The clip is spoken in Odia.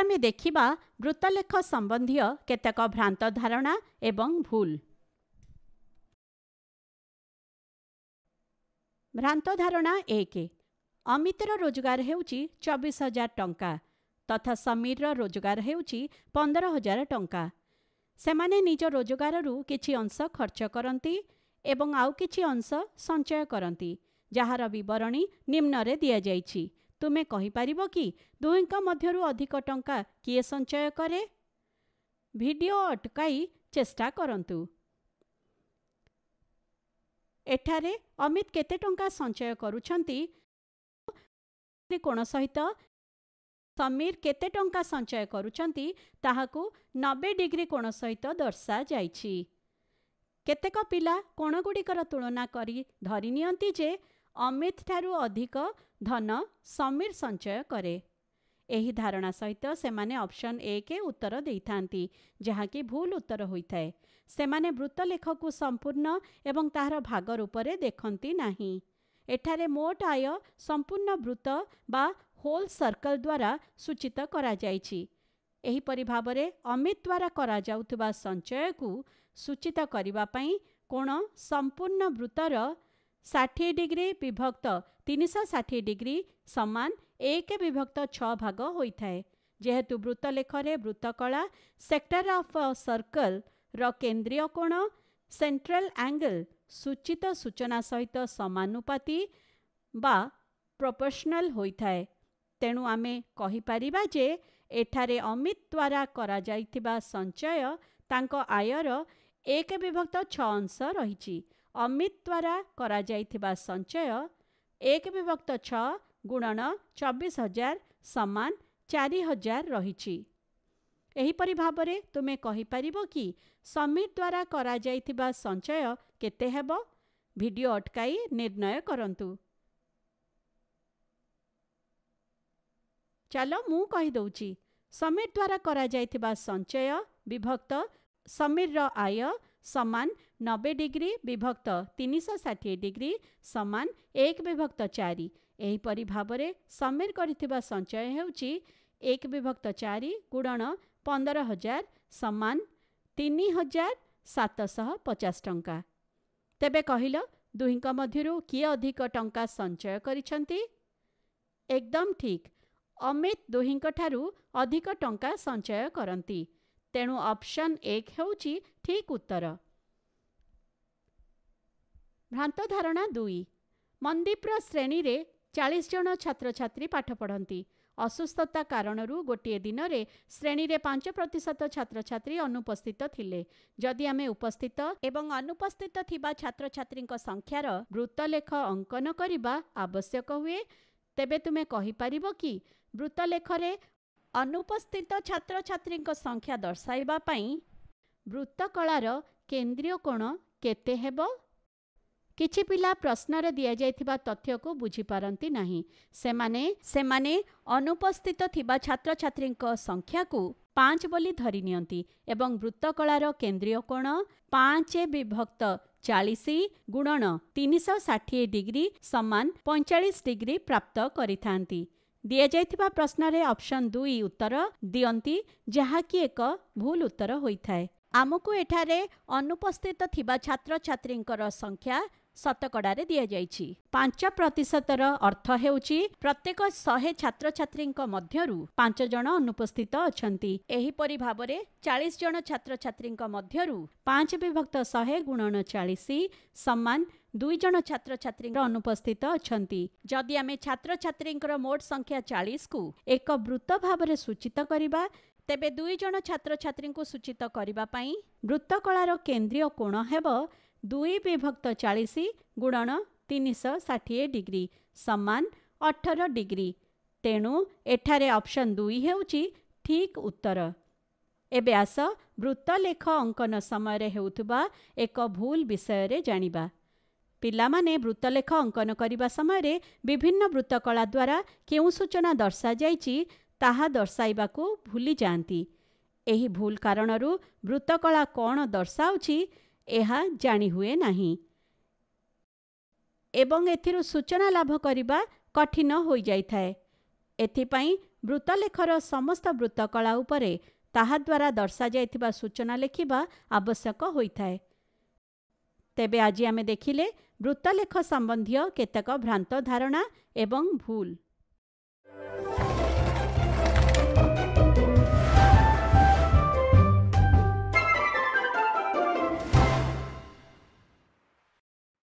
ଆମେ ଦେଖିବା ବୃତ୍ତଲେଖ ସମ୍ବନ୍ଧୀୟ କେତେକ ଭ୍ରାନ୍ତ ଧାରଣା ଏବଂ ଭୁଲ। ଭ୍ରାନ୍ତ ଧାରଣା ଏକ। ଅମିତର ରୋଜଗାର ହେଉଛି ଚବିଶ ହଜାର ଟଙ୍କା ତଥା ସମୀରର ରୋଜଗାର ହେଉଛି ପନ୍ଦର ହଜାର ଟଙ୍କା। ସେମାନେ ନିଜ ରୋଜଗାରରୁ କିଛି ଅଂଶ ଖର୍ଚ୍ଚ କରନ୍ତି ଏବଂ ଆଉ କିଛି ଅଂଶ ସଞ୍ଚୟ କରନ୍ତି ଯାହାର ବିବରଣୀ ନିମ୍ନରେ ଦିଆଯାଇଛି। ତୁମେ କହିପାରିବ କି ଦୁହିଁଙ୍କ ମଧ୍ୟରୁ ଅଧିକ ଟଙ୍କା କିଏ ସଞ୍ଚୟ କରେ? ଭିଡ଼ିଓ ଅଟକାଇ ଚେଷ୍ଟା କରନ୍ତୁ। ଏଠାରେ ଅମିତ କେତେ ଟଙ୍କା ସଞ୍ଚୟ କରୁଛନ୍ତି? କୋଣ ସହିତ ସମୀର କେତେ ଟଙ୍କା ସଞ୍ଚୟ କରୁଛନ୍ତି? ତାହାକୁ ନବେ ଡିଗ୍ରୀ କୋଣ ସହିତ ଦର୍ଶାଯାଇଛି। କେତେକ ପିଲା କୋଣଗୁଡ଼ିକର ତୁଳନା କରି ଧରି ନିଅନ୍ତି ଯେ ଅମିତ ଠାରୁ ଅଧିକ ଧନ ସମୀର ସଞ୍ଚୟ କରେ। ଏହି ଧାରଣା ସହିତ ସେମାନେ ଅପସନ୍ ଏକ ଉତ୍ତର ଦେଇଥାନ୍ତି ଯାହାକି ଭୁଲ ଉତ୍ତର ହୋଇଥାଏ। ସେମାନେ ବୃତ୍ତଲେଖକୁ ସମ୍ପୂର୍ଣ୍ଣ ଏବଂ ତାହାର ଭାଗ ରୂପରେ ଦେଖନ୍ତି ନାହିଁ। ଏଠାରେ ମୋଟ ଆୟ ସମ୍ପୂର୍ଣ୍ଣ ବୃତ୍ତ ବା ହୋଲ୍ ସର୍କଲ ଦ୍ୱାରା ସୂଚିତ କରାଯାଇଛି। ଏହିପରି ଭାବରେ ଅମିତ ଦ୍ୱାରା କରାଯାଉଥିବା ସଞ୍ଚୟକୁ ସୂଚିତ କରିବା ପାଇଁ କୋଣ ସମ୍ପୂର୍ଣ୍ଣ ବୃତ୍ତର ଷାଠିଏ ଡିଗ୍ରୀ ବିଭକ୍ତ ତିନିଶହ ଷାଠିଏ ଡିଗ୍ରୀ ସମାନ ଏକ ବିଭକ୍ତ ଛଅ ଭାଗ ହୋଇଥାଏ। ଯେହେତୁ ବୃତ୍ତଲେଖରେ ବୃତ୍ତକଳା ସେକ୍ଟର ଅଫ୍ ସର୍କଲର କେନ୍ଦ୍ରୀୟ କୋଣ ସେଣ୍ଟ୍ରାଲ ଆଙ୍ଗେଲ ସୂଚିତ ସୂଚନା ସହିତ ସମାନୁପାତି ବା ପ୍ରପୋର୍ସନାଲ ହୋଇଥାଏ। ତେଣୁ ଆମେ କହିପାରିବା ଯେ ଏଠାରେ ଅମିତ ଦ୍ୱାରା କରାଯାଇଥିବା ସଞ୍ଚୟ ତାଙ୍କ ଆୟର ଏକ ବିଭକ୍ତ ଛଅ ଅଂଶ ରହିଛି। ଅମିତ ଦ୍ୱାରା କରାଯାଇଥିବା ସଞ୍ଚୟ ଏକ ବିଭକ୍ତ ଛଅ ଗୁଣନ ଚବିଶ ହଜାର ସମାନ ଚାରି ହଜାର ରହିଛି। ଏହିପରି ଭାବରେ ତୁମେ କହିପାରିବ କି ସମୀର ଦ୍ୱାରା କରାଯାଇଥିବା ସଞ୍ଚୟ କେତେ ହେବ? ଭିଡ଼ିଓ ଅଟକାଇ ନିର୍ଣ୍ଣୟ କରନ୍ତୁ। ଚାଲ ମୁଁ କହିଦେଉଛି ସମୀର ଦ୍ୱାରା କରାଯାଇଥିବା ସଞ୍ଚୟ ବିଭକ୍ତ ସମୀରର ଆୟ ସମାନ ନବେ ଡିଗ୍ରୀ ବିଭକ୍ତ ତିନିଶହ ଷାଠିଏ ଡିଗ୍ରୀ ସମାନ ଏକ ବିଭକ୍ତ ଚାରି। ଏହିପରି ଭାବରେ ସମୀର କରିଥିବା ସଞ୍ଚୟ ହେଉଛି ଏକ ବିଭକ୍ତ ଚାରି ଗୁଣନ ପନ୍ଦର ହଜାର ସମାନ ତିନି ହଜାର ସାତଶହ ପଚାଶ ଟଙ୍କା। ତେବେ କହିଲ ଦୁହିଁଙ୍କ ମଧ୍ୟରୁ କିଏ ଅଧିକ ଟଙ୍କା ସଞ୍ଚୟ କରିଛନ୍ତି? ଏକଦମ ଠିକ୍। ଅମିତ ଦୁହିଁଙ୍କଠାରୁ ଅଧିକ ଟଙ୍କା ସଞ୍ଚୟ କରନ୍ତି। ତେଣୁ ଅପସନ୍ ଏକ ହେଉଛି ଠିକ୍ ଉତ୍ତର। ଭ୍ରାନ୍ତ ଧାରଣା ଦୁଇ। ମନ୍ଦୀପର ଶ୍ରେଣୀରେ ଚାଳିଶ ଜଣ ଛାତ୍ରଛାତ୍ରୀ ପାଠ ପଢ଼ନ୍ତି। ଅସୁସ୍ଥତା କାରଣରୁ ଗୋଟିଏ ଦିନରେ ଶ୍ରେଣୀରେ ପାଞ୍ଚ ପ୍ରତିଶତ ଛାତ୍ରଛାତ୍ରୀ ଅନୁପସ୍ଥିତ ଥିଲେ। ଯଦି ଆମେ ଉପସ୍ଥିତ ଏବଂ ଅନୁପସ୍ଥିତ ଥିବା ଛାତ୍ରଛାତ୍ରୀଙ୍କ ସଂଖ୍ୟାର ବୃତ୍ତଲେଖ ଅଙ୍କନ କରିବା ଆବଶ୍ୟକ ହୁଏ ତେବେ ତୁମେ କହିପାରିବ କି ବୃତ୍ତଲେଖରେ ଅନୁପସ୍ଥିତ ଛାତ୍ରଛାତ୍ରୀଙ୍କ ସଂଖ୍ୟା ଦର୍ଶାଇବା ପାଇଁ ବୃତ୍ତକଳାର କେନ୍ଦ୍ରୀୟ କୋଣ କେତେ ହେବ? କିଛି ପିଲା ପ୍ରଶ୍ନରେ ଦିଆଯାଇଥିବା ତଥ୍ୟକୁ ବୁଝିପାରନ୍ତି ନାହିଁ। ସେମାନେ ସେମାନେ ଅନୁପସ୍ଥିତ ଥିବା ଛାତ୍ରଛାତ୍ରୀଙ୍କ ସଂଖ୍ୟାକୁ ପାଞ୍ଚ ବୋଲି ଧରି ନିଅନ୍ତି ଏବଂ ବୃତ୍ତକଳାର କେନ୍ଦ୍ରୀୟ କୋଣ ପାଞ୍ଚ ବିଭକ୍ତ ଚାଳିଶ ଗୁଣନ ତିନିଶହ ଷାଠିଏ ଡିଗ୍ରୀ ସମାନ ପଇଁଚାଳିଶ ଡିଗ୍ରୀ ପ୍ରାପ୍ତ କରିଥାନ୍ତି। ଦିଆଯାଇଥିବା ପ୍ରଶ୍ନରେ ଅପସନ୍ ଦୁଇ ଉତ୍ତର ଦିଅନ୍ତି ଯାହାକି ଏକ ଭୁଲ ଉତ୍ତର ହୋଇଥାଏ। ଆମକୁ ଏଠାରେ ଅନୁପସ୍ଥିତ ଥିବା ଛାତ୍ରଛାତ୍ରୀଙ୍କର ସଂଖ୍ୟା ଶତକଡ଼ାରେ ଦିଆଯାଇଛି। ପାଞ୍ଚ ପ୍ରତିଶତର ଅର୍ଥ ହେଉଛି ପ୍ରତ୍ୟେକ ଶହେ ଛାତ୍ରଛାତ୍ରୀଙ୍କ ମଧ୍ୟରୁ ପାଞ୍ଚ ଜଣ ଅନୁପସ୍ଥିତ ଅଛନ୍ତି। ଏହିପରି ଭାବରେ ଚାଳିଶ ଜଣ ଛାତ୍ରଛାତ୍ରୀଙ୍କ ମଧ୍ୟରୁ ପାଞ୍ଚ ବିଭକ୍ତ ଶହେ ଗୁଣନ ଚାଳିଶ ସମାନ ଦୁଇ ଜଣ ଛାତ୍ରଛାତ୍ରୀଙ୍କ ଅନୁପସ୍ଥିତ ଅଛନ୍ତି। ଯଦି ଆମେ ଛାତ୍ରଛାତ୍ରୀଙ୍କର ମୋଟ ସଂଖ୍ୟା ଚାଳିଶକୁ ଏକ ବୃତ୍ତ ଭାବରେ ସୂଚିତ କରିବା ତେବେ ଦୁଇ ଜଣ ଛାତ୍ରଛାତ୍ରୀଙ୍କୁ ସୂଚିତ କରିବା ପାଇଁ ବୃତ୍ତକଳାର କେନ୍ଦ୍ରୀୟ କୋଣ ହେବ ଦୁଇ ବିଭକ୍ତ ଚାଳିଶ ଗୁଣନ ତିନିଶହ ଷାଠିଏ ଡିଗ୍ରୀ ସମାନ ଅଠର ଡିଗ୍ରୀ। ତେଣୁ ଏଠାରେ ଅପସନ୍ ଦୁଇ ହେଉଛି ଠିକ୍ ଉତ୍ତର। ଏବେ ଆସ ବୃତ୍ତଲେଖ ଅଙ୍କନ ସମୟରେ ହେଉଥିବା ଏକ ଭୁଲ ବିଷୟରେ ଜାଣିବା। ପିଲାମାନେ ବୃତ୍ତଲେଖ ଅଙ୍କନ କରିବା ସମୟରେ ବିଭିନ୍ନ ବୃତ୍ତକଳା ଦ୍ୱାରା କେଉଁ ସୂଚନା ଦର୍ଶାଯାଇଛି ତାହା ଦର୍ଶାଇବାକୁ ଭୁଲି ଯାଆନ୍ତି ଏହି ଭୁଲ କାରଣରୁ ବୃତ୍ତକଳା କ'ଣ ଦର୍ଶାଉଛି ଏହା ଜାଣିହୁଏ ନାହିଁ। ଏବଂ ଏଥିରୁ ସୂଚନା ଲାଭ କରିବା କଠିନ ହୋଇଯାଇଥାଏ। ଏଥିପାଇଁ ବୃତ୍ତଲେଖର ସମସ୍ତ ବୃତ୍ତକଳା ଉପରେ ତାହାଦ୍ୱାରା ଦର୍ଶାଯାଇଥିବା ସୂଚନା ଲେଖିବା ଆବଶ୍ୟକ ହୋଇଥାଏ। ତେବେ ଆଜି ଆମେ ଦେଖିଲେ ବୃତ୍ତଲେଖ ସମ୍ବନ୍ଧୀୟ କେତେକ ଭ୍ରାନ୍ତ ଧାରଣା ଏବଂ ଭୁଲ।